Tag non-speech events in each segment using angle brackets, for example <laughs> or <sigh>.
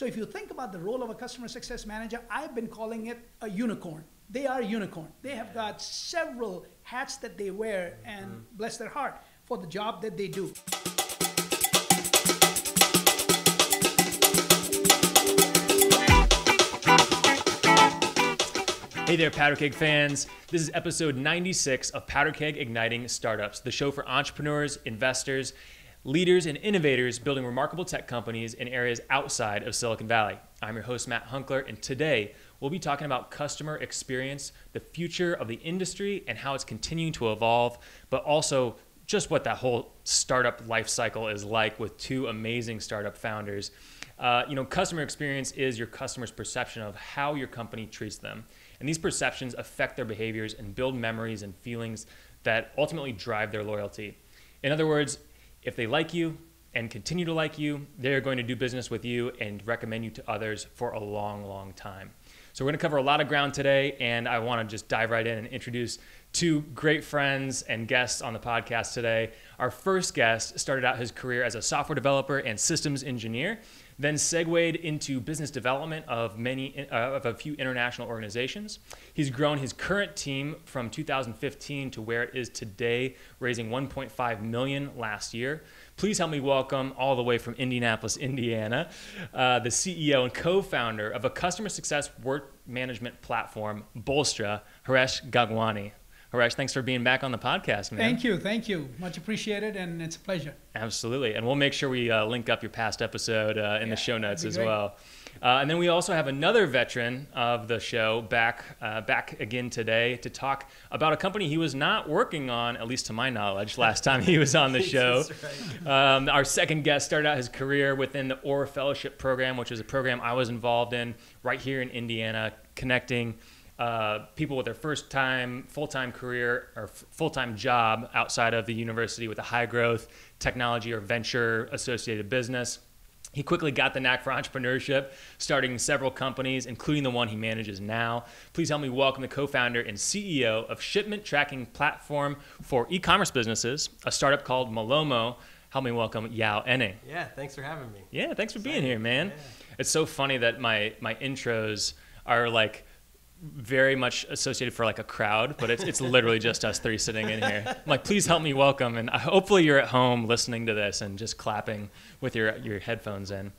So if you think about the role of a customer success manager, I've been calling it a unicorn. They are a unicorn. They have got several hats that they wear, and mm-hmm. bless their heart for the job that they do. Hey there, Powderkeg fans. This is episode 96 of Powderkeg Igniting Startups, the show for entrepreneurs, investors, leaders, and innovators building remarkable tech companies in areas outside of Silicon Valley. I'm your host, Matt Hunckler, and today we'll be talking about customer experience, the future of the industry, and how it's continuing to evolve, but also just what that whole startup life cycle is like with two amazing startup founders. Uh, you know, customer experience is your customer's perception of how your company treats them. And these perceptions affect their behaviors and build memories and feelings that ultimately drive their loyalty. In other words, if they like you and continue to like you, they're going to do business with you and recommend you to others for a long, long time. So, we're going to cover a lot of ground today, and I want to just dive right in and introduce two great friends and guests on the podcast today. Our first guest started out his career as a software developer and systems engineer then segued into business development of many uh, of a few international organizations. He's grown his current team from 2015 to where it is today, raising 1.5 million last year. Please help me welcome all the way from Indianapolis, Indiana, uh, the CEO and co-founder of a customer success work management platform, Bolstra, Haresh Gangwani. Haresh, thanks for being back on the podcast, man. Thank you. Thank you. Much appreciated, and it's a pleasure. Absolutely. And we'll make sure we uh, link up your past episode uh, in yeah, the show notes as great. well. Uh, and then we also have another veteran of the show back uh, back again today to talk about a company he was not working on, at least to my knowledge, last time he was on the <laughs> show. right. um, our second guest started out his career within the Orr Fellowship Program, which is a program I was involved in right here in Indiana, connecting – uh, people with their first time full time career or f- full time job outside of the university with a high growth technology or venture associated business. He quickly got the knack for entrepreneurship, starting several companies, including the one he manages now. Please help me welcome the co founder and CEO of shipment tracking platform for e commerce businesses, a startup called Malomo. Help me welcome Yaw Aning. Yeah, thanks for having me. Yeah, thanks for being here, man. Yeah. It's so funny that my, my intros are like very much associated for like a crowd, but it's, it's literally just us three sitting in here. I'm like, please help me welcome. And hopefully you're at home listening to this and just clapping with your, your headphones in.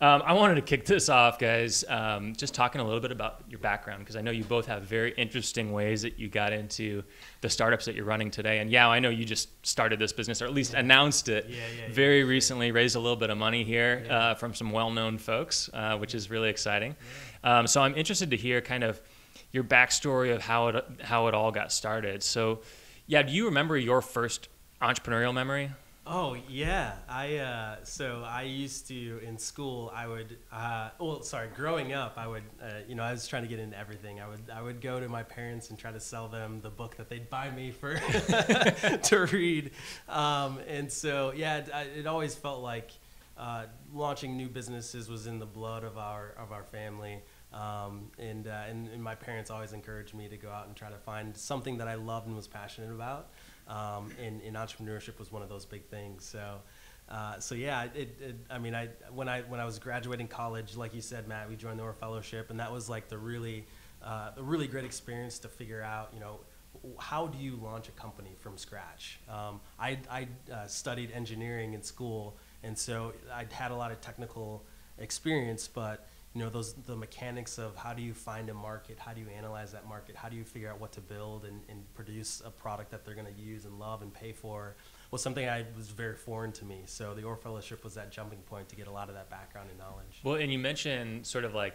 Um, I wanted to kick this off, guys, um, just talking a little bit about your background, because I know you both have very interesting ways that you got into the startups that you're running today. And yeah, I know you just started this business, or at least announced it yeah, yeah, very yeah, recently, raised a little bit of money here uh, from some well known folks, uh, which is really exciting. Um, so I'm interested to hear kind of your backstory of how it how it all got started. So, yeah, do you remember your first entrepreneurial memory? Oh yeah, I uh, so I used to in school. I would uh, well, sorry, growing up, I would uh, you know I was trying to get into everything. I would I would go to my parents and try to sell them the book that they'd buy me for <laughs> to read, um, and so yeah, it, it always felt like uh, launching new businesses was in the blood of our of our family. Um, and, uh, and, and my parents always encouraged me to go out and try to find something that I loved and was passionate about. Um, and, and entrepreneurship was one of those big things. So, uh, so yeah, it, it, I mean, I when I when I was graduating college, like you said, Matt, we joined the Orr Fellowship, and that was like the really, uh, a really great experience to figure out, you know, how do you launch a company from scratch? Um, I, I uh, studied engineering in school, and so I'd had a lot of technical experience, but you know those the mechanics of how do you find a market how do you analyze that market how do you figure out what to build and, and produce a product that they're going to use and love and pay for was something I was very foreign to me. So the Orr Fellowship was that jumping point to get a lot of that background and knowledge. Well, and you mentioned sort of like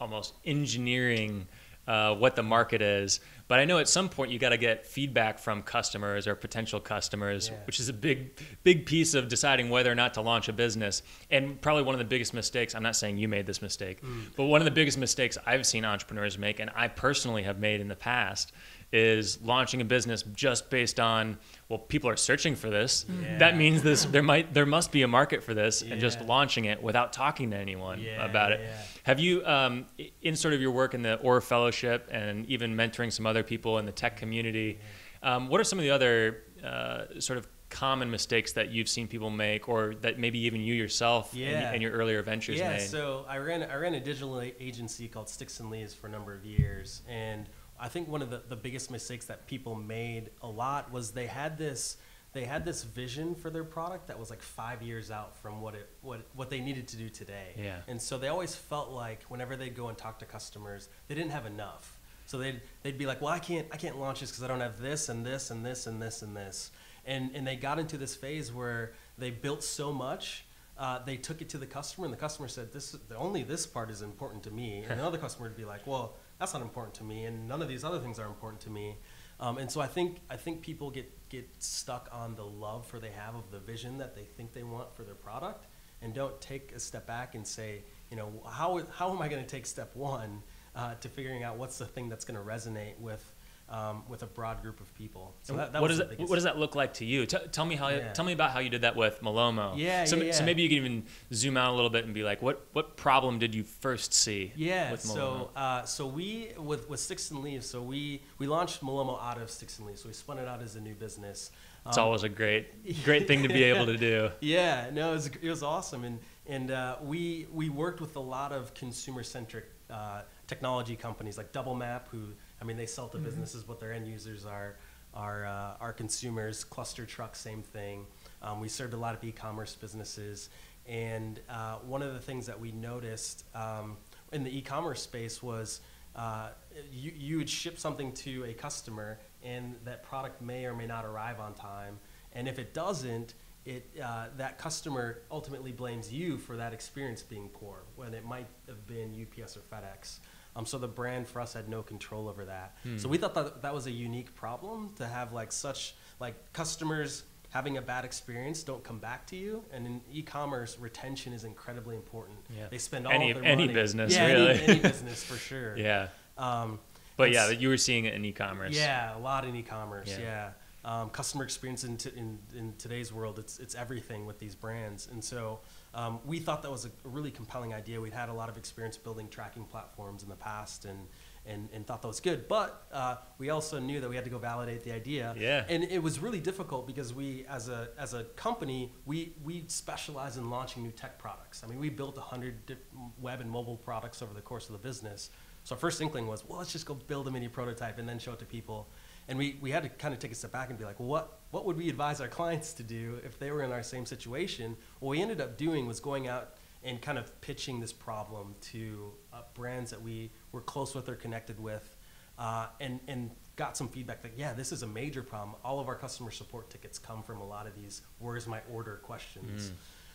almost engineering uh, what the market is. But I know at some point you got to get feedback from customers or potential customers, yeah. which is a big, big piece of deciding whether or not to launch a business. And probably one of the biggest mistakes. I'm not saying you made this mistake, mm. but one of the biggest mistakes I've seen entrepreneurs make, and I personally have made in the past, is launching a business just based on well people are searching for this yeah. that means this there might there must be a market for this yeah. and just launching it without talking to anyone yeah, about it have you um, in sort of your work in the Orr fellowship and even mentoring some other people in the tech community um, what are some of the other uh, sort of common mistakes that you've seen people make, or that maybe even you yourself in, Yeah. your earlier ventures yeah, made? so I ran I ran a digital agency called Sticks and Leaves for a number of years, and I think one of the, the biggest mistakes that people made a lot was they had this they had this vision for their product that was like five years out from what it what what they needed to do today. Yeah. And so they always felt like whenever they'd go and talk to customers, they didn't have enough. So they'd they'd be like, well, I can't I can't launch this because I don't have this and this and this and this and this. And and they got into this phase where they built so much uh, they took it to the customer, and the customer said, "This only this part is important to me." And <laughs> another customer would be like, "Well, that's not important to me, and none of these other things are important to me." Um, and so I think I think people get get stuck on the love for they have of the vision that they think they want for their product, and don't take a step back and say, you know, how how am I going to take step one uh, to figuring out what's the thing that's going to resonate with um, with a broad group of people. So that, that what does that What does that look like to you? T- tell me how. Yeah. Tell me about how you did that with Malomo. Yeah, So, yeah, so maybe you can even zoom out a little bit and be like, what what problem did you first see? Yeah, With Malomo? so uh, so we with with Sticks and Leaves, so we we launched Malomo out of Sticks and Leaves, so we spun it out as a new business. it's Um, always a great <laughs> great thing to be able to do. <laughs> Yeah, no, it was, it was awesome, and and uh, we we worked with a lot of consumer centric uh, technology companies like DoubleMap, who I mean they sell to businesses, but their end users are are uh, are consumers. ClusterTruck, same thing. Um, we served a lot of e-commerce businesses, and uh, one of the things that we noticed um, in the e-commerce space was. Uh, you, you would ship something to a customer and that product may or may not arrive on time and if it doesn't it uh, that customer ultimately blames you for that experience being poor when it might have been UPS or FedEx. Um, so the brand for us had no control over that. So we thought that that was a unique problem to have like such like customers having a bad experience don't come back to you. And in e-commerce, retention is incredibly important. Yeah. They spend all Any- of their any money. business, yeah, really. any, any business for sure. <laughs> Yeah, Um, but yeah, you were seeing it in e-commerce. yeah, a lot in e-commerce. Yeah. Yeah, Um, customer experience in, t- in in today's world, it's it's everything with these brands, and so um, we thought that was a really compelling idea. We'd had a lot of experience building tracking platforms in the past, and and, and thought that was good. But uh, we also knew that we had to go validate the idea. Yeah. And it was really difficult because we, as a as a company, we we specialize in launching new tech products. I mean, we built hundred web and mobile products over the course of the business. So our first inkling was, well, let's just go build a mini prototype and then show it to people. And we, we had to kind of take a step back and be like, well, what, what would we advise our clients to do if they were in our same situation? What we ended up doing was going out and kind of pitching this problem to uh, brands that we were close with or connected with, uh, and, and got some feedback that, yeah, this is a major problem. All of our customer support tickets come from a lot of these, where's my order questions.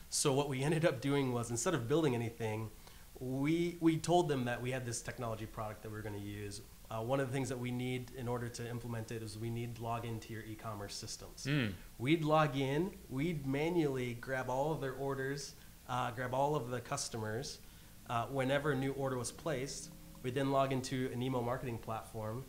So what we ended up doing was instead of building anything, we we told them that we had this technology product that we were going to use. Uh, one of the things that we need in order to implement it is we need log into your e-commerce systems. Mm. We'd log in, we'd manually grab all of their orders, uh, grab all of the customers. Uh, whenever a new order was placed, we'd then log into an email marketing platform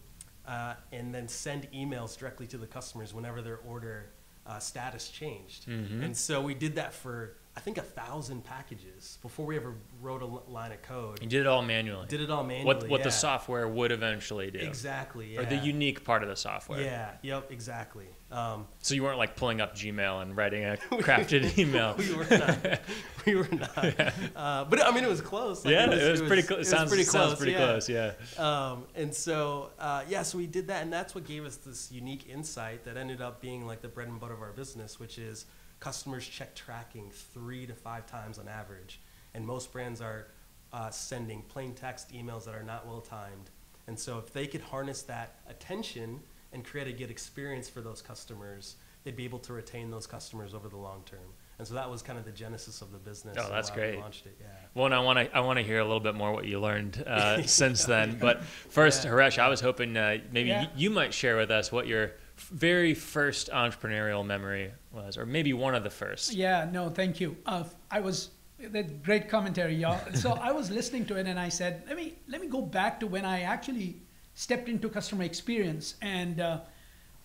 uh, and then send emails directly to the customers whenever their order uh, status changed. Mhm. And so we did that for I think a thousand packages before we ever wrote a line of code. You did it all manually. Did it all manually. what what yeah. the software would eventually do, Exactly. Yeah. or the unique part of the software. Yeah. Yep. Exactly. Um, So you weren't like pulling up Gmail and writing a <laughs> crafted <laughs> email. we were not. <laughs> we were not. Uh, but I mean, it was close. Like, yeah, it was, pretty close. It was sounds pretty sounds close. pretty yeah. close. Yeah. Um, and so, uh, yeah, so we did that, and that's what gave us this unique insight that ended up being like the bread and butter of our business, which is customers check tracking three to five times on average, and most brands are uh, sending plain text emails that are not well timed. And so, if they could harness that attention and create a good experience for those customers, they'd be able to retain those customers over the long term. And so that was kind of the genesis of the business. Oh, that's great. launched it, yeah. Well, and I want to I want to hear a little bit more what you learned uh, <laughs> since then. But first, Yeah. Haresh, I was hoping uh, maybe Yeah. y- you might share with us what your f- very first entrepreneurial memory was, or maybe one of the first. Yeah, no, thank you. Uh, I was that great commentary, y'all. <laughs> so I was listening to it and I said, let me let me go back to when I actually stepped into customer experience, and uh,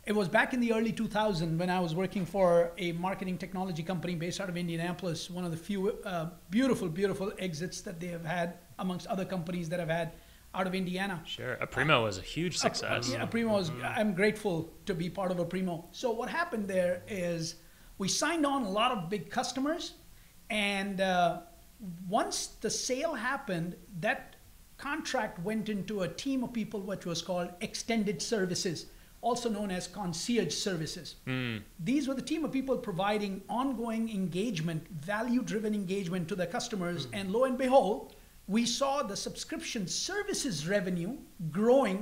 it was back in the early 2000 when I was working for a marketing technology company based out of Indianapolis. One of the few uh, beautiful, beautiful exits that they have had amongst other companies that have had out of Indiana. Sure, Aprimo was a huge success. Yeah, Aprimo was. Mm-hmm. I'm grateful to be part of Aprimo. So what happened there is, we signed on a lot of big customers, and uh, once the sale happened, that contract went into a team of people, which was called extended services, also known as concierge services. Mm. These were the team of people providing ongoing engagement, value driven engagement to the customers. Mm. And lo and behold, we saw the subscription services revenue growing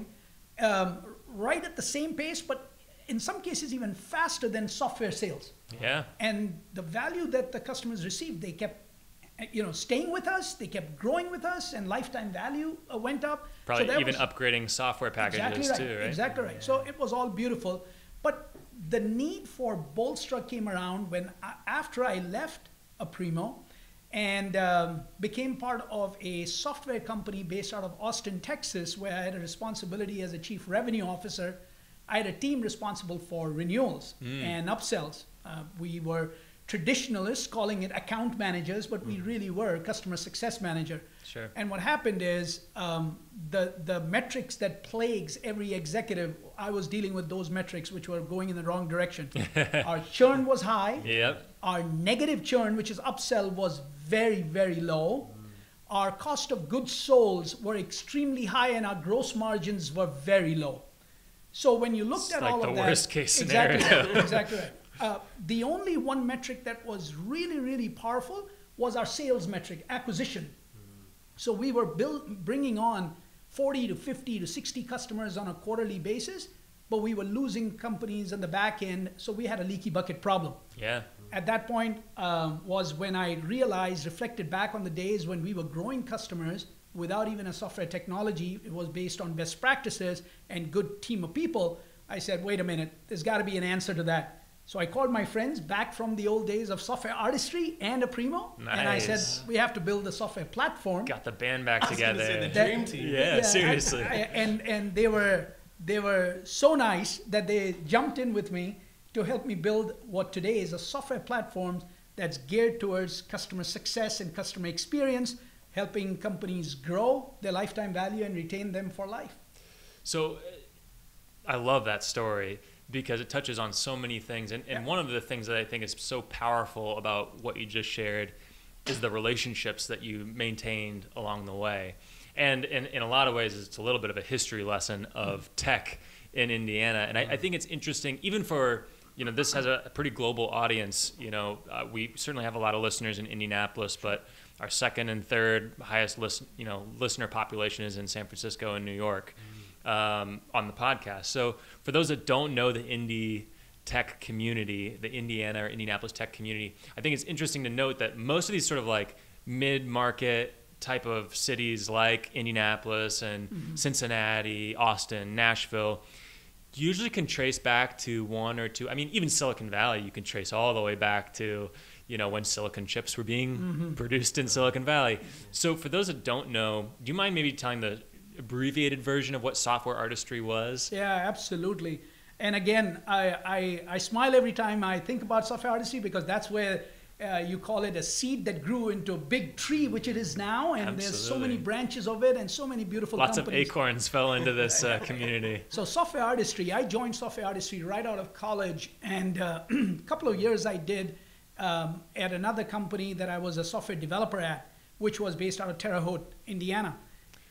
um, right at the same pace, but in some cases even faster than software sales. Yeah. And the value that the customers received, they kept, uh, you know, staying with us. They kept growing with us, and lifetime value uh, went up. Probably that even was- upgrading software packages exactly right, too, right? Exactly right. So it was all beautiful, but the need for Bolstra came around when a- after I left Aprimo and um, became part of a software company based out of Austin, Texas, where I had a responsibility as a chief revenue officer. I had a team responsible for renewals Hmm. and upsells. Uh, we were traditionalists calling it account managers, but we really were customer success manager. Sure. And what happened is um, the the metrics that plagues every executive. I was dealing with those metrics which were going in the wrong direction. <laughs> Our churn was high. Yep. Our negative churn, which is upsell, was very very low. Our cost of goods sold were extremely high, and our gross margins were very low. So when you looked It's at like all of that, worst case exactly, scenario. right, exactly right. Uh, the only one metric that was really really powerful was our sales metric, acquisition. So we were build, bringing on 40 to 50 to 60 customers on a quarterly basis, but we were losing companies on the back end, so we had a leaky bucket problem. Yeah. At that point um, was when I realized, reflected back on the days when we were growing customers without even a software technology. It was based on best practices and good team of people. I said, wait a minute, there's got to be an answer to that. So I called my friends back from the old days of software artistry and Aprimo, and I said, we have to build a software platform. Got the band <laughs> back I was together. say the That- dream team. Yeah, I- seriously. I- and and they were they were so nice that they jumped in with me to help me build what today is a software platform that's geared towards customer success and customer experience, helping companies grow their lifetime value and retain them for life. So uh, I love that story because it touches on so many things. And, and Yeah. one of the things that I think is so powerful about what you just shared is the relationships that you maintained along the way. And in, in a lot of ways, it's a little bit of a history lesson of tech in Indiana. And I, I think it's interesting, even for, you know, this has a, pretty global audience. You know, uh, we certainly have a lot of listeners in Indianapolis, but our second and third highest listen, you know, listener population is in San Francisco and New York um, on the podcast. So for those that don't know the Indy tech community, the Indiana or Indianapolis tech community, I think it's interesting to note that most of these sort of like mid-market type of cities like Indianapolis and Cincinnati, Austin, Nashville usually can trace back to one or two i mean even silicon valley you can trace all the way back to you know when silicon chips were being produced in silicon valley. So for those that don't know do you mind maybe telling the abbreviated version of what software artistry was Yeah, absolutely. And again, I, I, I smile every time I think about software artistry because that's where uh, you call it a seed that grew into a big tree, which it is now. And there's so many branches of it and so many beautiful lots companies. of acorns fell into this uh, <laughs> community So software artistry, I joined software artistry right out of college, and uh, a <clears throat> couple of years I did um, at another company that I was a software developer at, which was based out of Terre Haute, Indiana.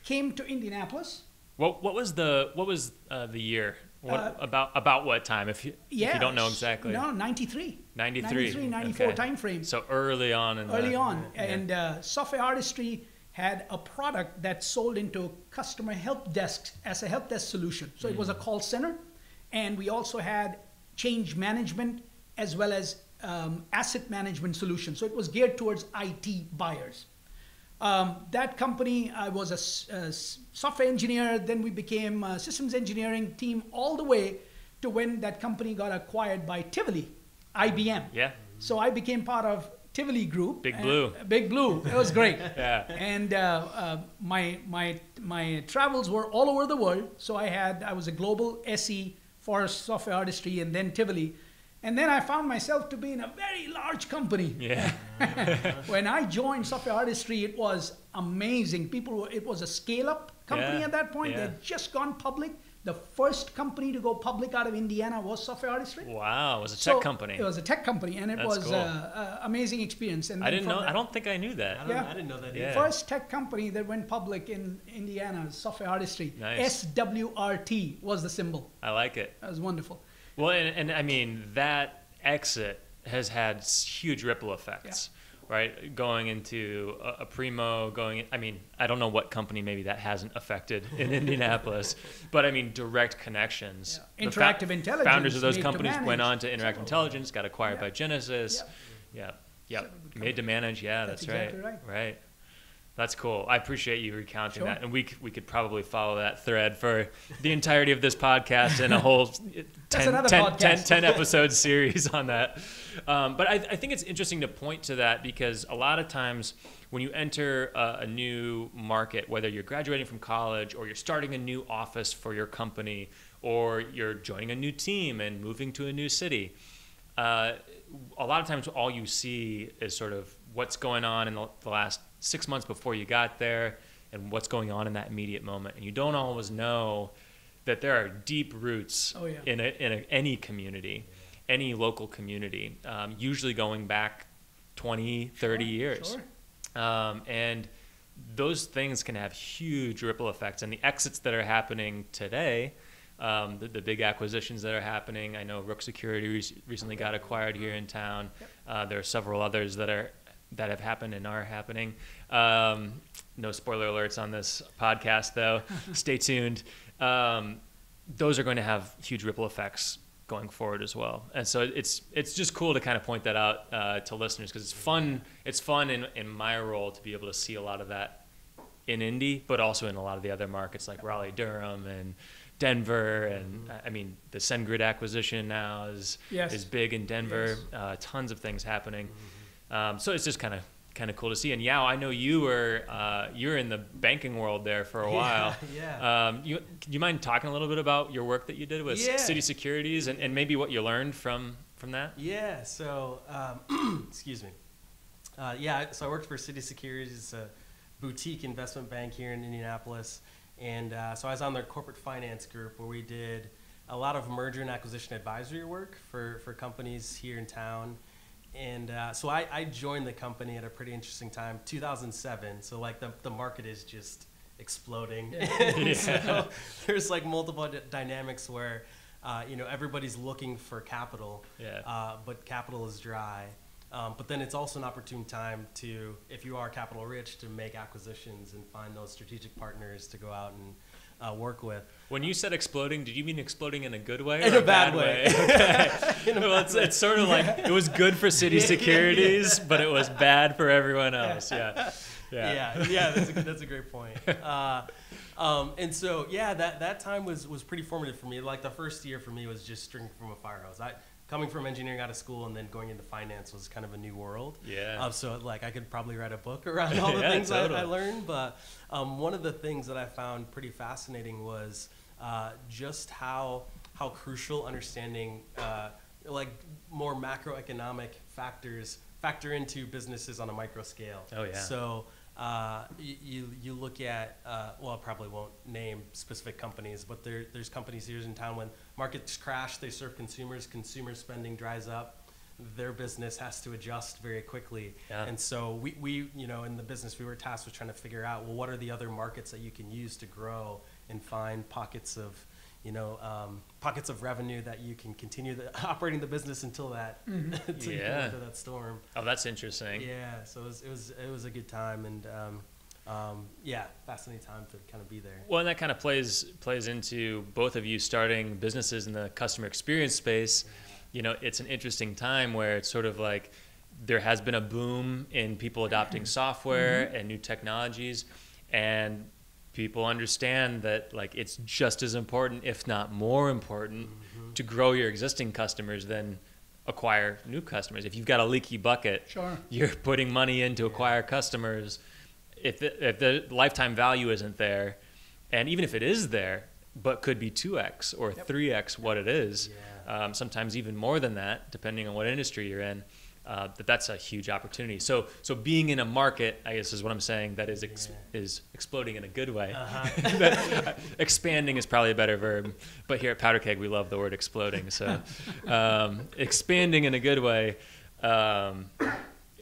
Came to Indianapolis. what, what was the what was uh, the year what Uh, about about what time if you, Yeah, if you don't know exactly No, 93. 93 93, 94 okay. time frame. so early on in early the, on. yeah. And uh, software artistry had a product that sold into customer help desks as a help desk solution. So it was a Mm. call center, and we also had change management as well as um, asset management solution. So it was geared towards IT buyers. Um, that company, I was a software engineer. Then we became a systems engineering team all the way to when that company got acquired by Tivoli, IBM. yeah So I became part of Tivoli Group. Big Blue. Big Blue. It was great. <laughs> Yeah. And uh, uh, my my my travels were all over the world. So I had I was a global SE for software artistry, and then Tivoli, and then I found myself to be in a very large company. yeah <laughs> when I joined software artistry, it was amazing. People, were, it was a scale-up company Yeah, at that point. yeah. They'd just gone public. The first company to go public out of Indiana was Software Artistry. Wow, it was a tech So, company. It was a tech company, and it That's was cool. uh, uh, amazing experience. And I didn't know. the I don't think I knew that. don't, Yeah. I didn't know that Yeah. First tech company that went public in Indiana, Software Artistry. Nice. SWRT was the symbol. I like it. That was wonderful. Well, and, and I mean that exit has had huge ripple effects, right? Going into a, Aprimo, going. I mean, I don't know what company maybe that hasn't affected in <laughs> Indianapolis, but I mean direct connections. Yeah. The fa- Interactive Intelligence, Founders of those companies went on to Interactive. Intelligence, got acquired Yeah. by Genesys. Yeah. Yeah, yeah, good made to manage. Yeah, That's that's, exactly right. right. Right. That's cool. I appreciate you recounting Sure. that, and we we could probably follow that thread for the entirety of this podcast and a whole <laughs> 10, 10 10 <laughs> 10 episode series on that. Um, but I, I think it's interesting to point to that because a lot of times when you enter a, a new market, whether you're graduating from college or you're starting a new office for your company or you're joining a new team and moving to a new city, uh, a lot of times all you see is sort of what's going on in the, the last six months before you got there and what's going on in that immediate moment. And you don't always know that there are deep roots Oh, yeah. in, a, in a, any community, any local community, um, usually going back 20, 30 Sure, years. sure. Um, and those things can have huge ripple effects. And the exits that are happening today, um, the, the big acquisitions that are happening, I know Rook Security re- recently got acquired here in town. Uh, there are several others that are that have happened and are happening. Um, no spoiler alerts on this podcast, though. <laughs> Stay tuned. Um, those are going to have huge ripple effects going forward as well. And so it's it's just cool to kind of point that out uh, to listeners because it's fun. It's fun in in my role to be able to see a lot of that in Indy, but also in a lot of the other markets like Raleigh, Durham, and Denver, and I mean the SendGrid acquisition now is Yes. is big in Denver. Yes. Uh, tons of things happening. Um, so it's just kind of kind of cool to see. And Yaw, I know you were uh, you're in the banking world there for a while. <laughs> yeah. Um, you, do you mind talking a little bit about your work that you did with Yeah. City Securities and, and maybe what you learned from from that? Yeah, so, um, <clears throat> excuse me. Uh, yeah, so I worked for City Securities, it's a boutique investment bank here in Indianapolis. And uh, so I was on their corporate finance group where we did a lot of merger and acquisition advisory work for, for companies here in town. And uh, so I, I joined the company at a pretty interesting time, 2007. So, like, the, the market is just exploding. And <laughs> so <laughs> there's like multiple d- dynamics where, uh, you know, everybody's looking for capital Yeah. uh, but capital is dry. Um, but then it's also an opportune time to, if you are capital rich, to make acquisitions and find those strategic partners to go out and uh, work with. When you said exploding, did you mean exploding in a good way In or a bad way. <laughs> Okay. <laughs> well, it's, it's sort of like <laughs> it was good for City Securities, but it was bad for everyone else. Yeah. Yeah. yeah, yeah, that's a, that's a great point. Uh, um, and so, yeah, that, that time was, was pretty formative for me. Like the first year for me was just drinking from a fire hose. I, coming from engineering out of school and then going into finance was kind of a new world. Yeah. Um, so like I could probably write a book <laughs> around all <laughs> the Yeah, things I, totally. I learned. But um, one of the things that I found pretty fascinating was uh, just how how crucial understanding uh, like more macroeconomic factors factor into businesses on a micro scale. Oh, yeah. So uh, you you look at uh, well, I probably won't name specific companies, but there there's companies here in town when markets crash, they serve consumers, consumer spending dries up, their business has to adjust very quickly. Yeah. And so we, we you know in the business we were tasked with trying to figure out well what are the other markets that you can use to grow and find pockets of you know um, pockets of revenue that you can continue the, <laughs> operating the business until that <laughs> until you Yeah. go through that storm. Oh, that's interesting. Yeah, so it was it was it was a good time and um, um, yeah, fascinating time to kind of be there. Well, and that kind of plays plays into both of you starting businesses in the customer experience space. You know, it's an interesting time where it's sort of like there has been a boom in people adopting mm-hmm. software mm-hmm. and new technologies, and people understand that like it's just as important, if not more important, mm-hmm. to grow your existing customers than acquire new customers. If you've got a leaky bucket, Sure. you're putting money in to acquire customers. If the, if the lifetime value isn't there, and even if it is there, but could be 2x or 3x what it is, Yeah. um, sometimes even more than that, depending on what industry you're in, uh, that that's a huge opportunity. So so being in a market, I guess is what I'm saying, that is ex- Yeah. is exploding in a good way. Uh-huh. <laughs> That- expanding is probably a better verb, but here at Powderkeg we love the word exploding. So <laughs> um, expanding in a good way um,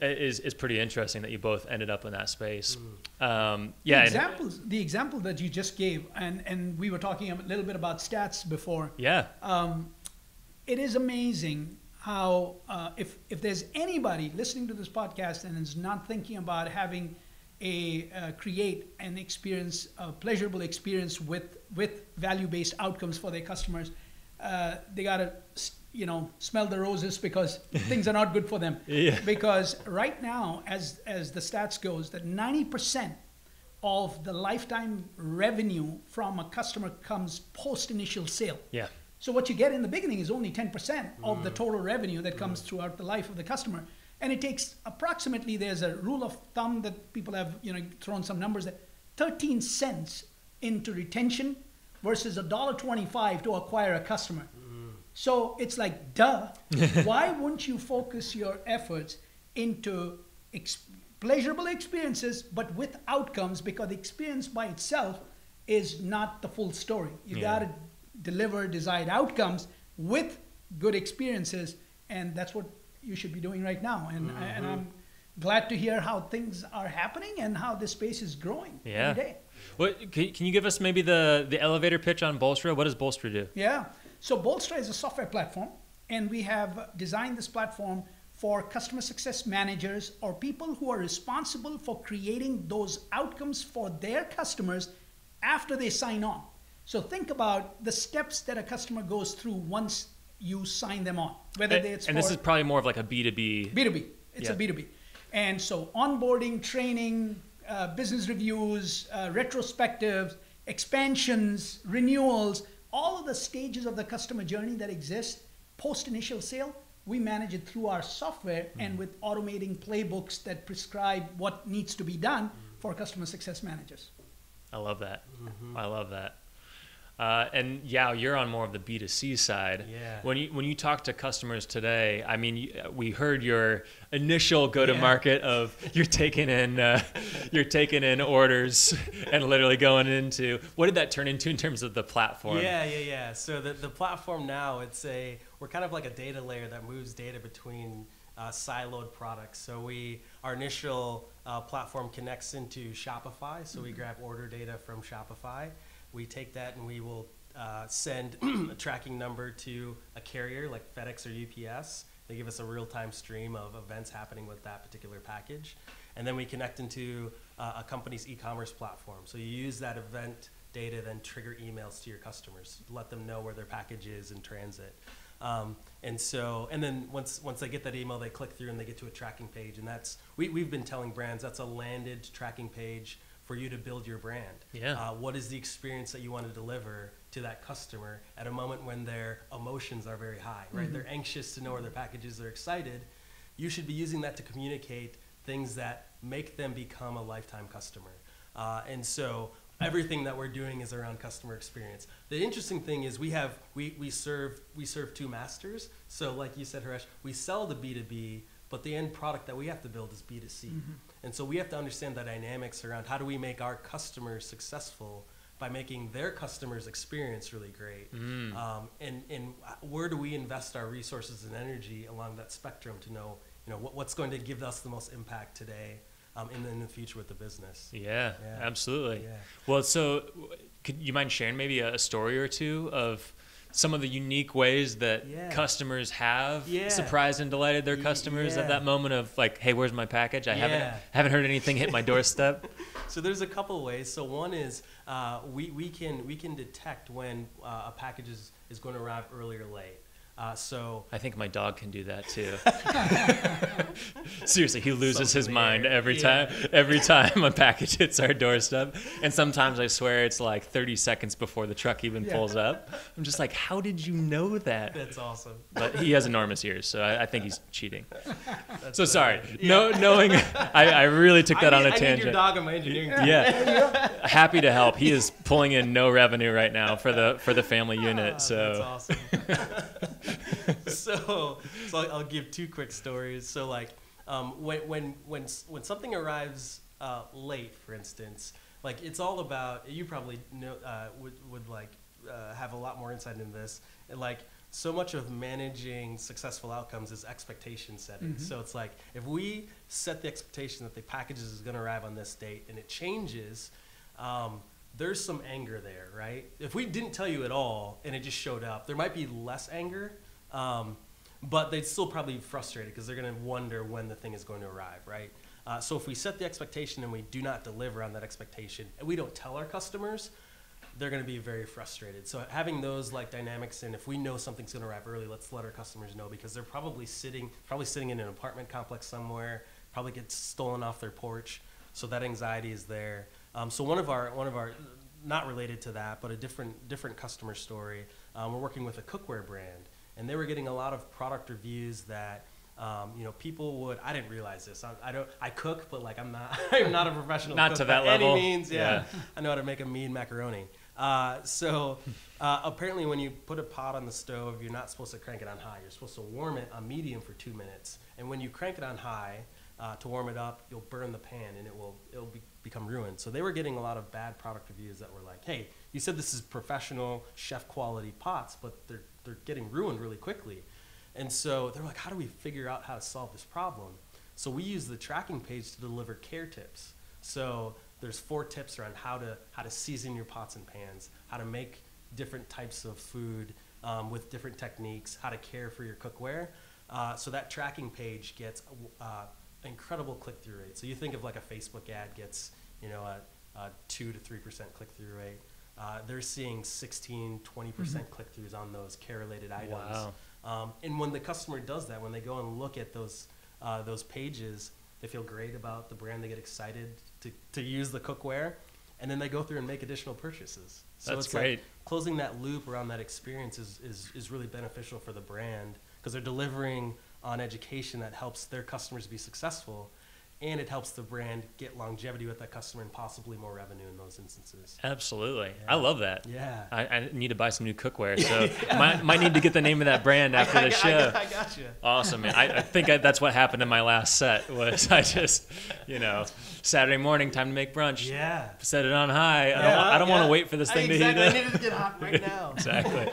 is is pretty interesting that you both ended up in that space. Um, yeah, the examples, the example that you just gave, and, and we were talking a little bit about stats before. yeah, Um, it is amazing how uh, if if there's anybody listening to this podcast and is not thinking about having a uh, create an experience, a pleasurable experience with with value based outcomes for their customers, uh, they gotta you know smell the roses because <laughs> things are not good for them. Yeah. Because right now, as as the stats goes, that ninety percent of the lifetime revenue from a customer comes post initial sale. yeah, So what you get in the beginning is only 10% of the mm. total revenue that comes mm. throughout the life of the customer. And it takes approximately, there's a rule of thumb that people have, you know, thrown some numbers that 13 cents into retention versus $1.25 to acquire a customer. So it's like, duh. <laughs> Why wouldn't you focus your efforts into ex- pleasurable experiences, but with outcomes? Because the experience by itself is not the full story. You Yeah. got to deliver desired outcomes with good experiences, and that's what you should be doing right now. And, mm-hmm. and I'm glad to hear how things are happening and how this space is growing Yeah. every day. What can, can you give us maybe the the elevator pitch on Bolstra? What does Bolstra do? Yeah. So Bolstra is a software platform, and we have designed this platform for customer success managers or people who are responsible for creating those outcomes for their customers after they sign on. So think about the steps that a customer goes through once you sign them on, whether And, it's and for this is probably more of like a B two B. B2B. It's a Yeah. B2B. And so onboarding, training, uh, business reviews, uh, retrospectives, expansions, renewals, all of the stages of the customer journey that exist post initial sale, we manage it through our software mm-hmm. and with automating playbooks that prescribe what needs to be done mm-hmm. for customer success managers. I love that. Mm-hmm. I love that. Uh, and Yaw, you're on more of the B2C side. Yeah. When you when you talk to customers today, I mean, we heard your initial go-to-market of <laughs> you're taking in uh, <laughs> you're taking in orders <laughs> and literally going into what did that turn into in terms of the platform? Yeah, yeah, yeah. So the, the platform now, it's a we're kind of like a data layer that moves data between uh, siloed products. So we our initial uh, platform connects into Shopify. So we grab order data from Shopify. We take that and we will uh, send <clears throat> a tracking number to a carrier like FedEx or UPS. They give us a real time stream of events happening with that particular package. And then we connect into uh, a company's e commerce platform. So you use that event data, then trigger emails to your customers, let them know where their package is in transit. Um, and so, and then once once they get that email, they click through and they get to a tracking page. And that's we, we've been telling brands that's a landed tracking page for you to build your brand. Yeah. Uh, what is the experience that you want to deliver to that customer at a moment when their emotions are very high, right? They're anxious to know where their packages they're excited. You should be using that to communicate things that make them become a lifetime customer. Uh, and so everything that we're doing is around customer experience. The interesting thing is we have we, we serve we serve two masters. So like you said, Haresh, we sell the B2B, but the end product that we have to build is B2C. And so we have to understand the dynamics around how do we make our customers successful by making their customers' experience really great. Um, and, and where do we invest our resources and energy along that spectrum to know, you know what, what's going to give us the most impact today um, and in the future with the business? Yeah, Yeah. absolutely. Yeah. Well, so could you mind sharing maybe a, a story or two of some of the unique ways that Yeah. customers have Yeah. surprised and delighted their customers yeah. at that moment of like, hey, where's my package? I haven't haven't heard anything hit my doorstep. <laughs> So there's a couple of ways. So one is uh, we, we can we can detect when uh, a package is, is going to arrive early or late. Uh, so I think my dog can do that too. <laughs> Seriously, he loses his mind there. every Yeah. time every time a package hits our doorstep. And sometimes I swear it's like 30 seconds before the truck even Yeah. pulls up. I'm just like, how did you know that? that's awesome. But he has enormous ears, so I, I think he's cheating. <laughs> That's, So sorry. yeah. No, knowing I, I really took that I on need, a I need your tangent. dog on my engineering team. Yeah, <laughs> happy to help. He is pulling in no revenue right now for the for the family unit. Ah, So that's awesome. <laughs> so so I'll, I'll give two quick stories. So like um, when when when when something arrives uh, late, for instance, like it's all about you probably know uh, would would like uh, have a lot more insight into this. And like so much of managing successful outcomes is expectation setting. So it's like if we set the expectation that the package is going to arrive on this date and it changes. Um, there's some anger there, right? If we didn't tell you at all and it just showed up, there might be less anger, um, but they'd still probably be frustrated because they're going to wonder when the thing is going to arrive, right? Uh, so if we set the expectation and we do not deliver on that expectation and we don't tell our customers, they're going to be very frustrated. So having those like dynamics, and if we know something's going to arrive early, let's let our customers know because they're probably sitting, probably sitting in an apartment complex somewhere, probably gets stolen off their porch. So that anxiety is there. Um, so one of our one of our not related to that, but a different different customer story. Um, we're working with a cookware brand, and they were getting a lot of product reviews that. Um, you know, people would. I didn't realize this. I, I don't. I cook, but like I'm not. <laughs> I'm not a professional. Not cook to that by level. Any means, yeah. Yeah. <laughs> I know how to make a mean macaroni. Uh, so uh, apparently, when you put a pot on the stove, you're not supposed to crank it on high. You're supposed to warm it on medium for two minutes. And when you crank it on high uh, to warm it up, you'll burn the pan and it will it'll be, become ruined. So they were getting a lot of bad product reviews that were like, "Hey, you said this is professional chef quality pots, but they're they're getting ruined really quickly." And so they're like, "How do we figure out how to solve this problem?" So we use the tracking page to deliver care tips. So there's four tips around how to how to season your pots and pans, how to make different types of food um, with different techniques, how to care for your cookware. Uh, so that tracking page gets uh, incredible click through rate. So you think of like a Facebook ad gets you know a, a two to three percent click through rate. Uh, they're seeing 16, 20 percent click throughs on those care related items. Wow. Um, and when the customer does that, when they go and look at those uh, those pages, they feel great about the brand. They get excited to, to use the cookware, and then they go through and make additional purchases. So That's it's great. like closing that loop around that experience is, is, is really beneficial for the brand because they're delivering on education that helps their customers be successful, and it helps the brand get longevity with that customer and possibly more revenue in those instances. Absolutely. Yeah. I love that. Yeah. I, I need to buy some new cookware, <laughs> so might, might need to get the name of that brand <laughs> after I, the show. I, got, I got you. Awesome, man. I, I <laughs> think I, that's what happened in my last set. Was I just, you know, Saturday morning, time to make brunch. Yeah. Set it on high. I don't, I don't want to wait for this thing exactly. to heat up. needed to get hot right now. exactly.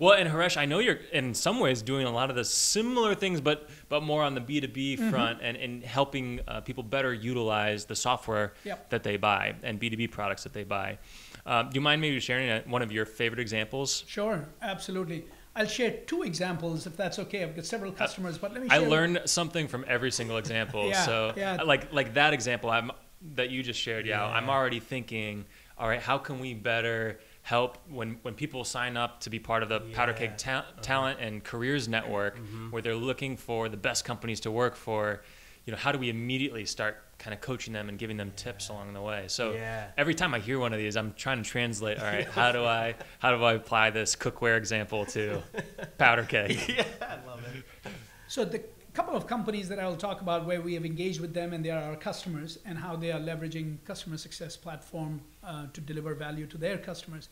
Well, and Haresh, I know you're in some ways doing a lot of the similar things, but but more on the B two B Mm-hmm. front and, and helping uh, people better utilize the software Yep. that they buy and B two B products that they buy. Um, do you mind maybe sharing uh one of your favorite examples? Sure, absolutely. I'll share two examples if that's okay. I've got several customers, but let me. I learned something from every single example. <laughs> Yeah, so yeah. like like that example I'm that you just shared, yeah, Yeah. I'm already thinking, all right, how can we better help when when people sign up to be part of the Powderkeg Yeah. Uh-huh. ta- Talent and Careers Network Mm-hmm. where they're looking for the best companies to work for, you know, how do we immediately start kind of coaching them and giving them tips along the way? So Yeah. every time I hear one of these, I'm trying to translate, all right, <laughs> how do I how do I apply this cookware example to <laughs> Powderkeg? yeah, I love it. So the couple of companies that I'll talk about where we have engaged with them and they are our customers and how they are leveraging customer success platform uh, to deliver value to their customers.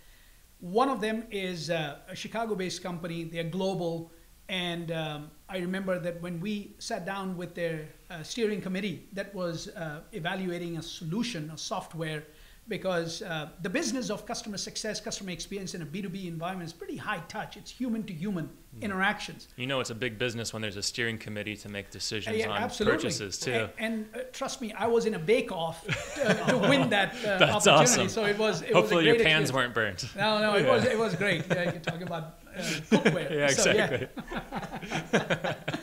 One of them is uh, a Chicago-based company. They're global, and um, I remember that when we sat down with their uh, steering committee that was uh, evaluating a solution, a software, because uh, the business of customer success, customer experience in a B2B environment is pretty high touch. It's human to human interactions. You know, it's a big business when there's a steering committee to make decisions Yeah, on absolutely. purchases too. And, and, uh, trust me, I was in a bake-off to, to <laughs> win that uh, That's opportunity. awesome. So it was. It Hopefully, was a your pans experience. weren't burnt. No, no, it Yeah. was it was great. Yeah, you're talking about uh, cookware. <laughs> Yeah, exactly. So <laughs>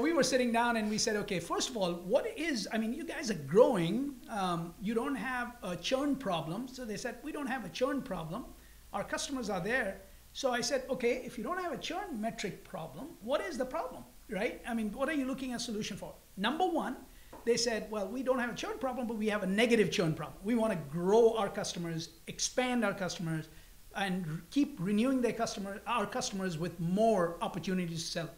we were sitting down and we said, okay, first of all, what is, I mean, you guys are growing. Um, you don't have a churn problem. So they said, we don't have a churn problem. Our customers are there. So I said, okay, if you don't have a churn metric problem, what is the problem, right? I mean, what are you looking at solution for? Number one, they said, well, we don't have a churn problem, but we have a negative churn problem. We want to grow our customers, expand our customers, and keep renewing their customer, our customers with more opportunities to sell.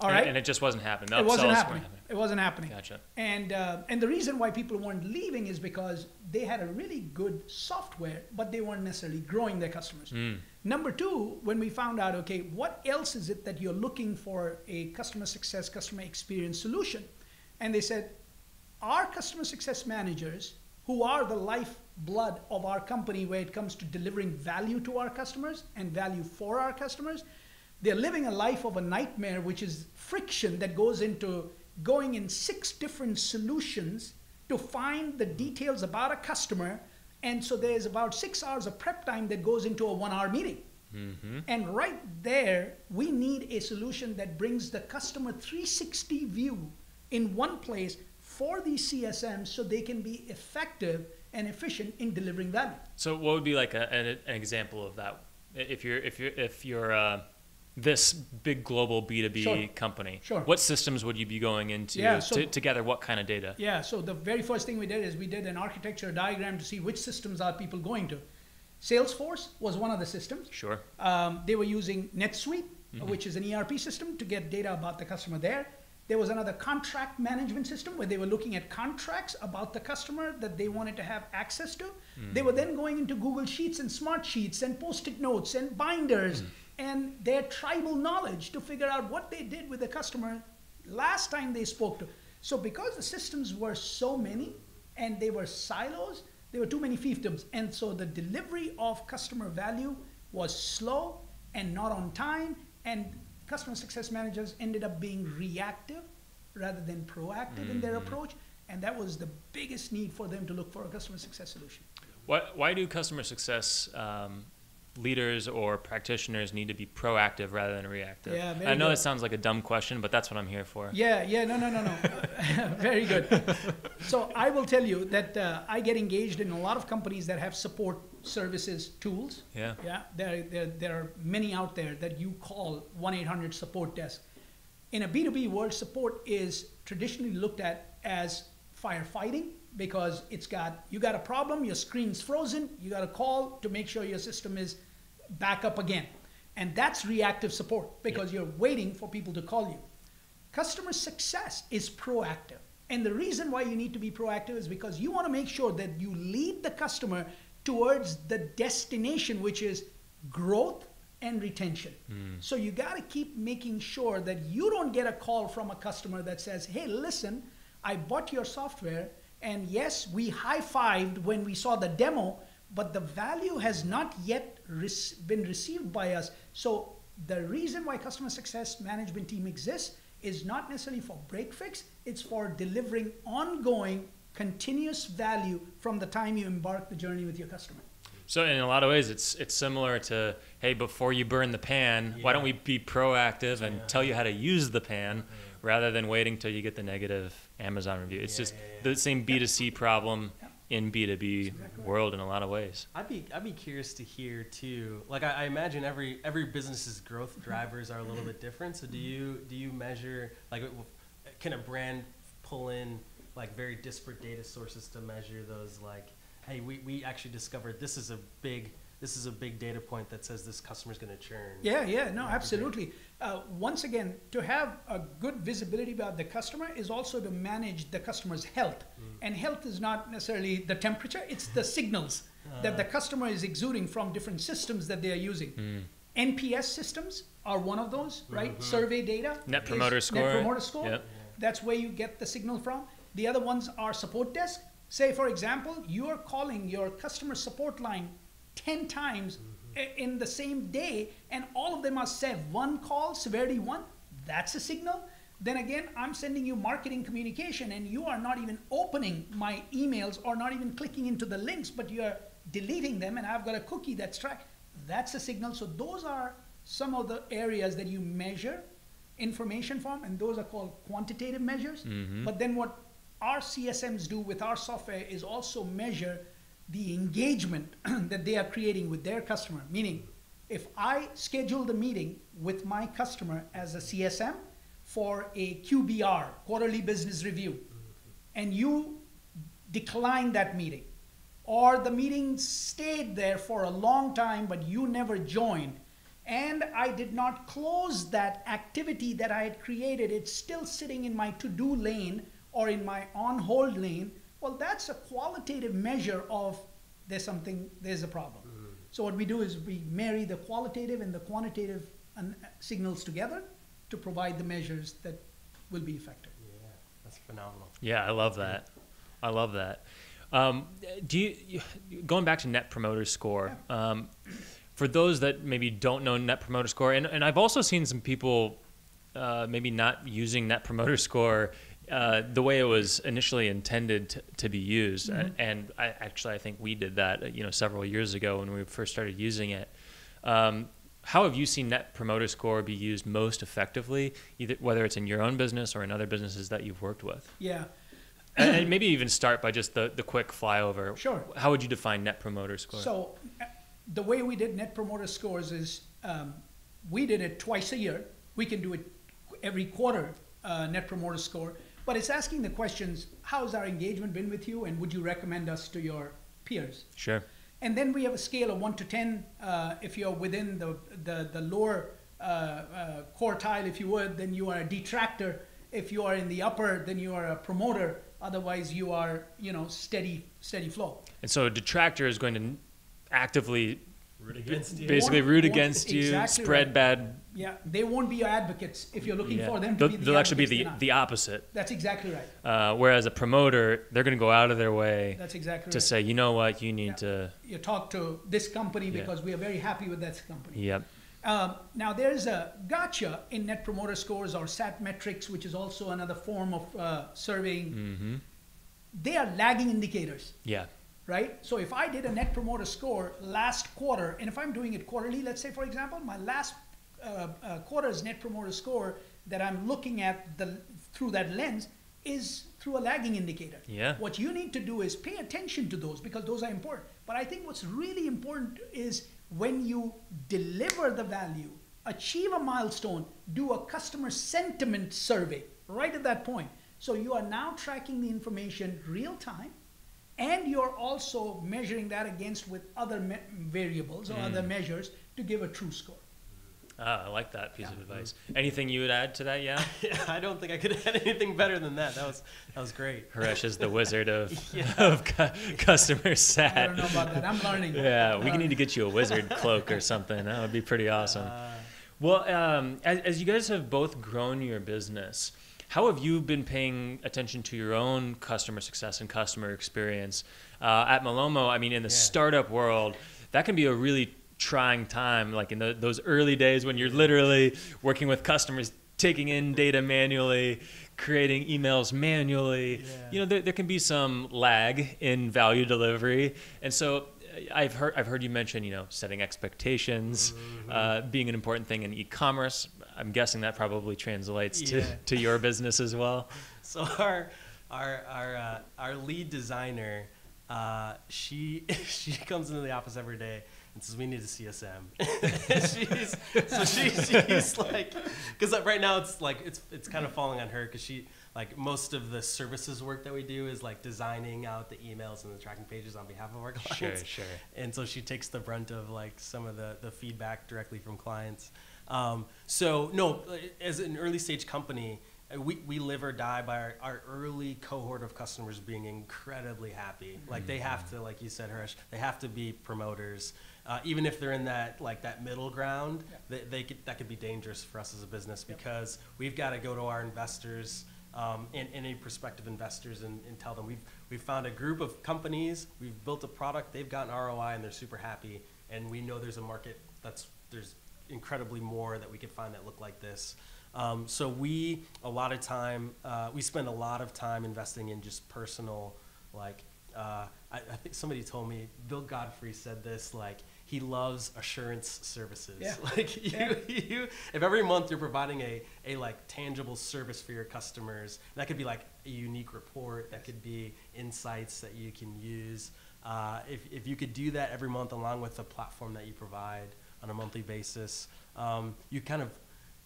All And- And it just wasn't happening. The it wasn't happening. happening. It wasn't happening. Gotcha. And uh, and the reason why people weren't leaving is because they had a really good software, but they weren't necessarily growing their customers. Mm. Number two, when we found out, okay, what else is it that you're looking for a customer success, customer experience solution? And they said, our customer success managers, who are the lifeblood of our company when it comes to delivering value to our customers and value for our customers, they're living a life of a nightmare, which is friction that goes into going in six different solutions to find the details about a customer. And so there's about six hours of prep time that goes into a one hour meeting. Mm-hmm. And right there, we need a solution that brings the customer 360 view in one place for these CSMs so they can be effective and efficient in delivering value. So what would be like a, an, an example of that? If you're if you're if you're uh, this big global B two B Sure. company, Sure. what systems would you be going into Yeah, so- to, to gather what kind of data? Yeah, so the very first thing we did is we did an architecture diagram to see which systems are people going to. Salesforce was one of the systems. Sure. Um, they were using NetSuite, mm-hmm. which is an ERP system, to get data about the customer there. There was another contract management system where they were looking at contracts about the customer that they wanted to have access to. They mm. were then going into Google Sheets and Smart Sheets and Post it notes and binders mm. And their tribal knowledge to figure out what they did with the customer last time they spoke to. So, because the systems were so many and they were silos, there were too many fiefdoms. And so the delivery of customer value was slow and not on time. And customer success managers ended up being reactive rather than proactive in their approach. And that was the biggest need for them to look for a customer success solution. Why, why do customer success um, leaders or practitioners need to be proactive rather than reactive? Yeah, I know good. that sounds like a dumb question, but that's what I'm here for. Yeah, yeah, no, no, no, no. <laughs> Very good. So I will tell you that uh, I get engaged in a lot of companies that have support services tools. Yeah. Yeah, there, there, there are many out there that you call 1 800 support desk. In a B2B world, support is traditionally looked at as firefighting because it's got, you got a problem, your screen's frozen, you got a call to make sure your system is back up again. And that's reactive support because you're waiting for people to call you. Customer success is proactive. And the reason why you need to be proactive is because you want to make sure that you lead the customer towards the destination, which is growth and retention. Hmm. So you got to keep making sure that you don't get a call from a customer that says, hey, listen, I bought your software, and yes, we high fived when we saw the demo, but the value has not yet rec- been received by us. So the reason why customer success management team exists is not necessarily for break fix, it's for delivering ongoing continuous value from the time you embark the journey with your customer. So in a lot of ways, it's it's similar to hey, before you burn the pan, why don't we be proactive and tell you how to use the pan, rather than waiting till you get the negative Amazon review. It's Yeah, just yeah, the same B two C problem Yeah. in B two B exactly world in a lot of ways. I'd be I'd be curious to hear too. Like I, I imagine every every business's growth drivers are a little bit different. So do you do you measure like can a brand pull in like very disparate data sources to measure those like hey we, we actually discovered this is a big this is a big data point that says this customer is going to churn. Yeah, yeah, no, absolutely. Uh, once again, to have a good visibility about the customer is also to manage the customer's health. Mm. And health is not necessarily the temperature, it's the <laughs> signals that the uh. customer is exuding from different systems that they are using. Mm. NPS systems are one of those, right? Mm-hmm. Survey data. Net promoter score. Net promoter score. Yep. That's where you get the signal from. The other ones are support desk. Say, for example, you are calling your customer support line 10 times i- in the same day, and all of them are SEV one call, severity one. That's a signal. Then again, I'm sending you marketing communication, and you are not even opening my emails or not even clicking into the links, but you're deleting them, and I've got a cookie that's tracked. That's a signal. So, those are some of the areas that you measure information from, and those are called quantitative measures. Mm-hmm. But then what our CSMs do with our software is also measure the engagement <clears throat> that they are creating with their customer. Meaning, if I schedule the meeting with my customer as a CSM for a QBR, quarterly business review, and you decline that meeting, or the meeting stayed there for a long time but you never joined, and I did not close that activity that I had created, it's still sitting in my to do lane or in my on hold lane, well, that's a qualitative measure of there's something, there's a problem. So, what we do is we marry the qualitative and the quantitative an- signals together to provide the measures that will be effective. Yeah, that's phenomenal. Yeah, I love that. I love that. Um, do you, you going back to Net Promoter Score? Um, for those that maybe don't know Net Promoter Score, and, and I've also seen some people uh, maybe not using Net Promoter Score uh, the way it was initially intended to, to be used. And I, actually, I think we did that uh, you know several years ago when we first started using it. Um, how have you seen Net Promoter Score be used most effectively, either whether it's in your own business or in other businesses that you've worked with? Yeah. and, and maybe even start by just the, the quick flyover. Sure. How would you define Net Promoter Score? So, uh, the way we did Net Promoter Scores is um, we did it twice a year. We can do it every quarter, uh, Net Promoter Score. But it's asking the questions how's our engagement been with you, and would you recommend us to your peers? sure. And then we have a scale of one to ten. Uh, if you're within the the, the lower uh, uh, quartile, if you would, then you are a detractor. If you are in the upper, then you are a promoter. Otherwise, you are you know steady steady flow. And so a detractor is going to actively Root against you. basically root against you, exactly spread right. bad. Yeah, they won't be your advocates if you're looking yeah. for them to they'll, be the they'll actually be the, the opposite. That's exactly right. Uh, whereas a promoter, they're going to go out of their way That's exactly to right. say, you know what, you need Yeah. to. you talk to this company Yeah. because we are very happy with that company. Yep. Um, now there's a gotcha in Net Promoter Scores or SAT metrics, which is also another form of uh, surveying. hmm They are lagging indicators. Yeah. right? So if I did a net promoter score last quarter, and if I'm doing it quarterly, let's say for example, my last uh, uh, quarter's net promoter score that I'm looking at the through that lens is through a lagging indicator. Yeah. What you need to do is pay attention to those because those are important. But I think what's really important is when you deliver the value, achieve a milestone, do a customer sentiment survey right at that point. So you are now tracking the information real time and you're also measuring that against with other me- variables or other measures to give a true score. Ah, I like that piece Yeah. of advice. Anything you would add to that? Yeah. <laughs> I don't think I could <laughs> add anything better than that. That was that was great. Haresh is the wizard of, <laughs> Yeah. of cu- customer I sat. don't know about that. I'm learning. Yeah, we Uh, need to get you a wizard cloak or something. That would be pretty awesome. Well, um, as, as you guys have both grown your business, how have you been paying attention to your own customer success and customer experience? Uh, at Malomo, I mean, in the Yeah. startup world, that can be a really trying time, like in the, those early days when you're literally working with customers, taking in data manually, creating emails manually. Yeah. You know, there, there can be some lag in value delivery. And so uh, I've heard, I've heard you mention, you know, setting expectations Mm-hmm. uh, being an important thing in e-commerce. I'm guessing that probably translates to, Yeah. to your business as well. <laughs> So our our our uh, our lead designer, uh, she <laughs> she comes into the office every day and says we need a CSM. <laughs> she's, so she, she's like, because right now it's like it's it's kind of falling on her because she like most of the services work that we do is like designing out the emails and the tracking pages on behalf of our clients. Sure, sure. and so she takes the brunt of like some of the, the feedback directly from clients. Um, so no, as an early stage company, we, we live or die by our, our early cohort of customers being incredibly happy. Like they have to, like you said, Haresh, they have to be promoters. Uh, even if they're in that like that middle ground, they, they could, that could be dangerous for us as a business because we've got to go to our investors um, and any prospective investors and, and tell them we've we've found a group of companies, we've built a product, they've gotten ROI and they're super happy, and we know there's a market that's there's incredibly more that we could find that look like this. Um, so we a lot of time uh, we spend a lot of time investing in just personal like uh, I, I think somebody told me Bill Godfrey said this like he loves assurance services Yeah. <laughs> like you, Yeah. <laughs> you if every month you're providing a, a like tangible service for your customers that could be like a unique report that could be insights that you can use uh, if, if you could do that every month along with the platform that you provide on a monthly basis um, you kind of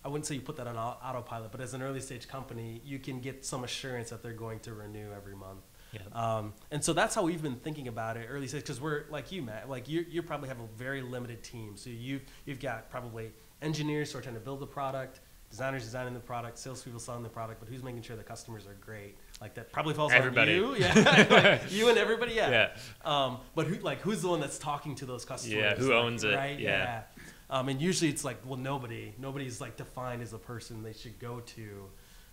I wouldn't say you put that on autopilot, but as an early stage company, you can get some assurance that they're going to renew every month. Yeah. Um, and so that's how we've been thinking about it early stage because we're like you, Matt. Like you, you probably have a very limited team. So you've you've got probably engineers who are trying to build the product, designers designing the product, salespeople selling the product, but who's making sure the customers are great? Like that probably falls Everybody. on you, <laughs> yeah, <laughs> like you and everybody, yeah. Yeah. Um, but who like who's the one that's talking to those customers? Yeah, who like, owns it, Right. yeah. Um, and usually it's like, well, nobody, nobody's like defined as a person they should go to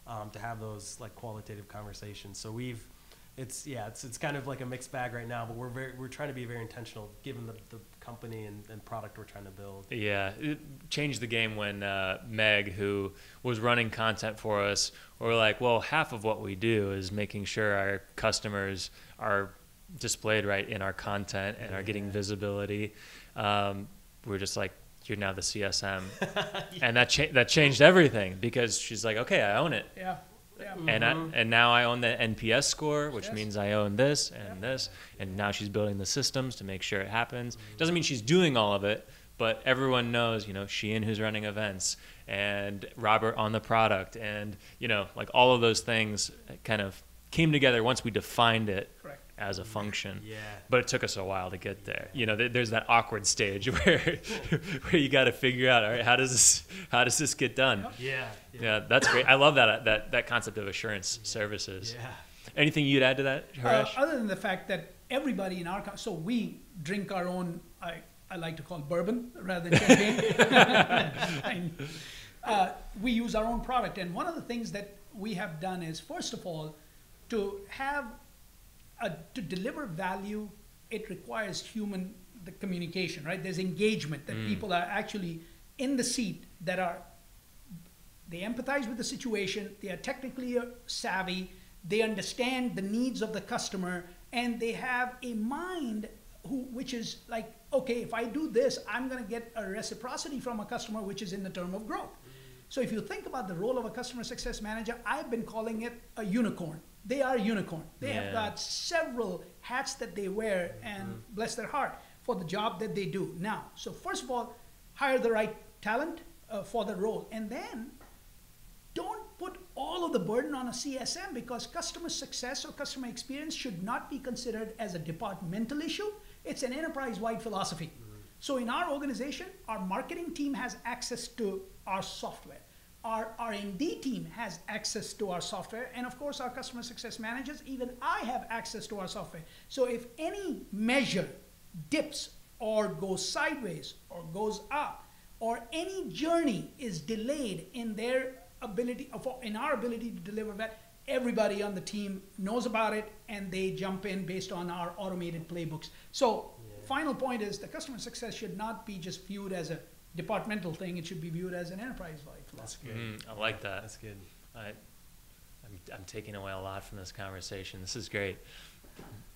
um, to have those like qualitative conversations. So we've, it's yeah, it's it's kind of like a mixed bag right now, but we're very we're trying to be very intentional given the, the company and, and product we're trying to build. Yeah, it changed the game when uh, Meg, who was running content for us, were like, well, half of what we do is making sure our customers are displayed right in our content and are getting visibility. Um, we're just like, you're now the CSM, <laughs> and that cha- that changed everything because she's like, okay, I own it. Yeah, yeah. Mm-hmm. And I, and now I own the NPS score, which Yes. means I own this and Yep. this, and now she's building the systems to make sure it happens. Doesn't mean she's doing all of it, but everyone knows, you know, Sheehan who's running events and Robert on the product, and you know, like all of those things kind of came together once we defined it Correct. As a function. Yeah. But it took us a while to get there. You know, there- there's that awkward stage <laughs> where <laughs> where you got to figure out, all right, how does this how does this get done? Yep. Yeah. Yeah, that's great. I love that that that concept of assurance services. Yeah. Anything you'd add to that, Uh, Haresh? other than the fact that everybody in our so we drink our own I, I like to call bourbon rather than champagne. <laughs> And, uh, we use our own product and one of the things that we have done is first of all to have a, to deliver value it requires human the communication right? There's engagement that people are actually in the seat that are they empathize with the situation they are technically uh, savvy they understand the needs of the customer and they have a mind who which is like okay if i do this i'm going to get a reciprocity from a customer which is in the term of growth. So if you think about the role of a customer success manager i've been calling it a unicorn they are a unicorn they Yeah. have got several hats that they wear and bless their heart for the job that they do now so first of all hire the right talent uh, for the role and then don't put all of the burden on a CSM because customer success or customer experience should not be considered as a departmental issue. It's an enterprise wide philosophy. So, in our organization, our marketing team has access to our software. Our R&D team has access to our software, and of course, our customer success managers, even I have access to our software. So, if any measure dips or goes sideways or goes up, or any journey is delayed in their ability in our ability to deliver that everybody on the team knows about it and they jump in based on our automated playbooks so final point is the customer success should not be just viewed as a departmental thing it should be viewed as an enterprise wide That's good. Mm, I like that. That's good. I, I'm, I'm taking away a lot from this conversation. This is great.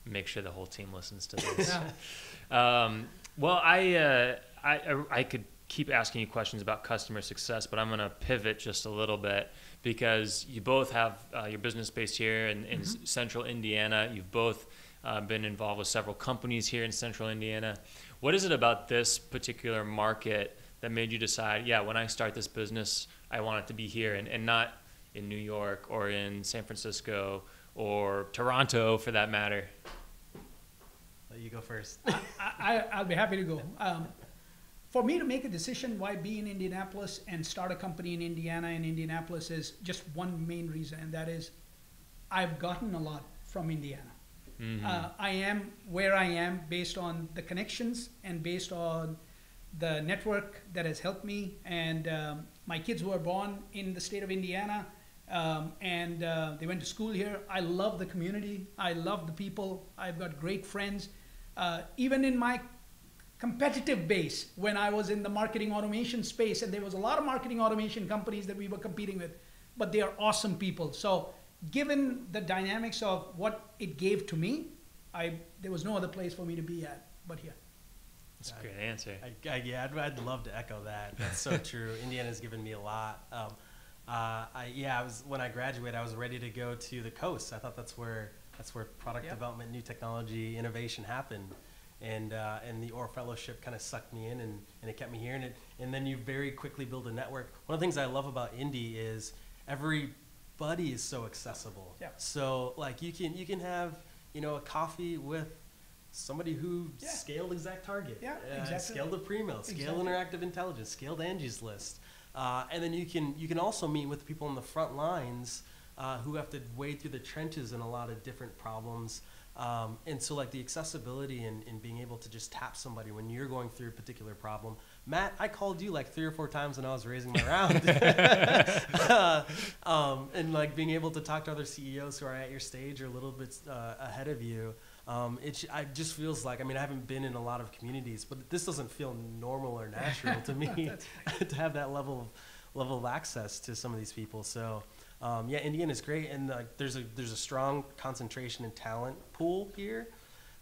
Make sure the whole team listens to this. <laughs> <laughs> Um, well, I, uh, I, I- could keep asking you questions about customer success, but I'm going to pivot just a little bit because you both have uh, your business based here in, in s- central Indiana. You've both uh, been involved with several companies here in central Indiana. What is it about this particular market that made you decide, yeah, when I start this business, I want it to be here and, and not in New York or in San Francisco or Toronto for that matter? Let you go first. I, I, I'll be happy to go. Um, for me to make a decision why be in Indianapolis and start a company in Indiana and Indianapolis is just one main reason, and that is I've gotten a lot from Indiana. Mhm. Uh, I am where I am based on the connections and based on the network that has helped me. And um, my kids were born in the state of Indiana, um, and uh, they went to school here. I love the community. I love the people. I've got great friends. Uh, even in my competitive base, when I was in the marketing automation space, and there was a lot of marketing automation companies that we were competing with, but they are awesome people. So, given the dynamics of what it gave to me, I there was no other place for me to be at but here. That's a great answer. I, I, yeah, I'd, I'd love to echo that. That's so <laughs> true. Indiana's given me a lot. Um, uh, I, yeah, I was when I graduated, I was ready to go to the coast. I thought that's where that's where product Yep. development, new technology, innovation happened. And uh, and the Orr Fellowship kind of sucked me in, and, and it kept me here. And it, and then you very quickly build a network. One of the things I love about Indy is everybody is so accessible. Yep. So like you can you can have you know, a coffee with somebody who Yeah. scaled Exact Target, Yeah, uh, exactly. scaled Aprimo, scaled Exactly. Interactive Intelligence, scaled Angie's List, uh, and then you can you can also meet with people on the front lines uh, who have to wade through the trenches in a lot of different problems. Um, and so, like the accessibility and, and being able to just tap somebody when you're going through a particular problem. Matt, I called you like three or four times when I was raising my round. <laughs> Uh, um, and like being able to talk to other CEOs who are at your stage or a little bit uh, ahead of you. Um, it, j- I just feels like, I mean, I haven't been in a lot of communities, but this doesn't feel normal or natural to me <laughs> <laughs> to have that level of, level of access to some of these people. So, um, yeah, Indiana is great, and like there's a there's a strong concentration and talent pool here,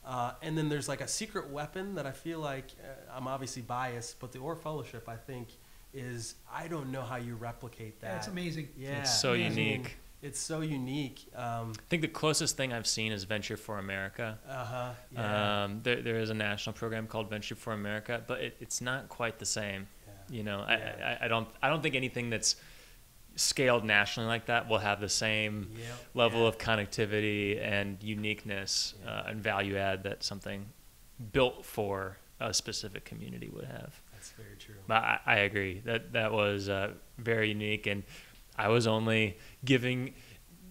uh, and then there's like a secret weapon that I feel like uh, I'm obviously biased, but the Orr Fellowship I think is I don't know how you replicate that. That's amazing. Yeah, It's so I unique. It's so unique. Um, I think the closest thing I've seen is Venture for America. uh huh. Yeah. Um, there, there is a national program called Venture for America, but it, it's not quite the same. yeah. You know, Yeah. I, I, I don't I don't think anything that's scaled nationally like that will have the same Yep. level Yeah. of connectivity and uniqueness uh, and value add that something built for a specific community would have. That's very true. But I, I agree that that was uh, very unique, and I was only giving,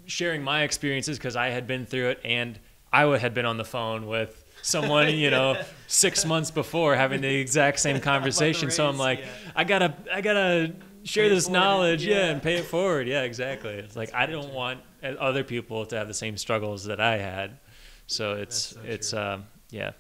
sharing my experiences because I had been through it, and I would- had been on the phone with someone, you know, <laughs> six months before having the exact same <laughs> conversation. so I'm like, yeah. I gotta, I gotta share Pay this knowledge, yeah. yeah. and pay it forward. Yeah, exactly. It's like I don't true. want other people to have the same struggles that I had. So it's, so it's, um, yeah,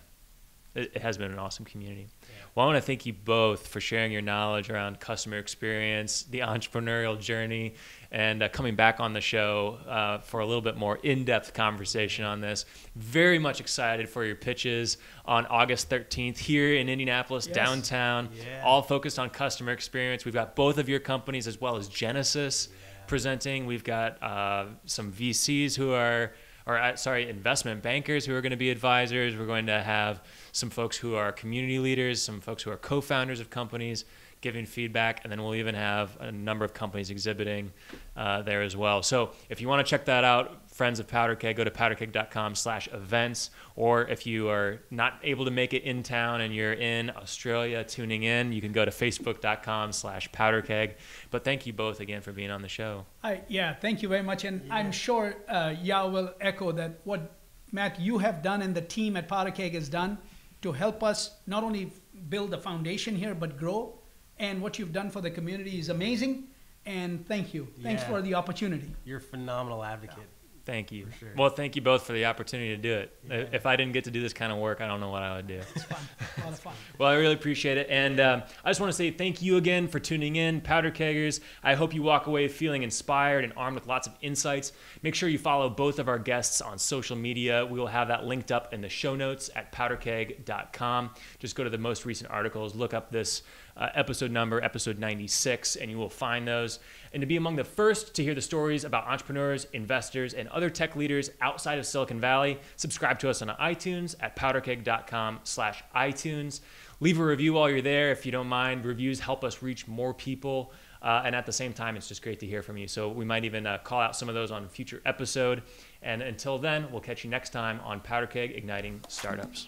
it, it has been an awesome community. Yeah. Well, I want to thank you both for sharing your knowledge around customer experience, the entrepreneurial journey, and uh, coming back on the show uh, for a little bit more in depth conversation on this. Very much excited for your pitches on August 13th here in Indianapolis, Yes. downtown, Yeah. all focused on customer experience. We've got both of your companies as well as Genesys presenting. We've got uh, some VCs who are, or sorry, investment bankers who are going to be advisors. We're going to have some folks who are community leaders, some folks who are co-founders of companies giving feedback, and then we'll even have a number of companies exhibiting uh, there as well. So if you want to check that out, friends of Powderkeg, go to powderkeg.com slash events. Or if you are not able to make it in town and you're in Australia tuning in, you can go to facebook.com slash powderkeg. But thank you both again for being on the show. I, yeah, thank you very much. And I'm sure uh, Yaw will echo that what Matt you have done and the team at Powderkeg has done to help us not only build the foundation here but grow. And what you've done for the community is amazing. And thank you. Thanks Yeah. for the opportunity. You're a phenomenal advocate. Thank you. Sure. Well, thank you both for the opportunity to do it. Yeah. If I didn't get to do this kind of work, I don't know what I would do. It's fun. A lot of fun. Well, I really appreciate it. And um, I just want to say thank you again for tuning in, Powderkeggers. I hope you walk away feeling inspired and armed with lots of insights. Make sure you follow both of our guests on social media. We will have that linked up in the show notes at powderkeg.com. Just go to the most recent articles, look up this uh, episode number, episode 96, and you will find those. And to be among the first to hear the stories about entrepreneurs, investors, and other tech leaders outside of Silicon Valley, subscribe to us on iTunes at powderkeg.com slash iTunes. Leave a review while you're there if you don't mind. Reviews help us reach more people. Uh, and at the same time, it's just great to hear from you. So we might even uh, call out some of those on a future episode. And until then, we'll catch you next time on Powderkeg Igniting Startups.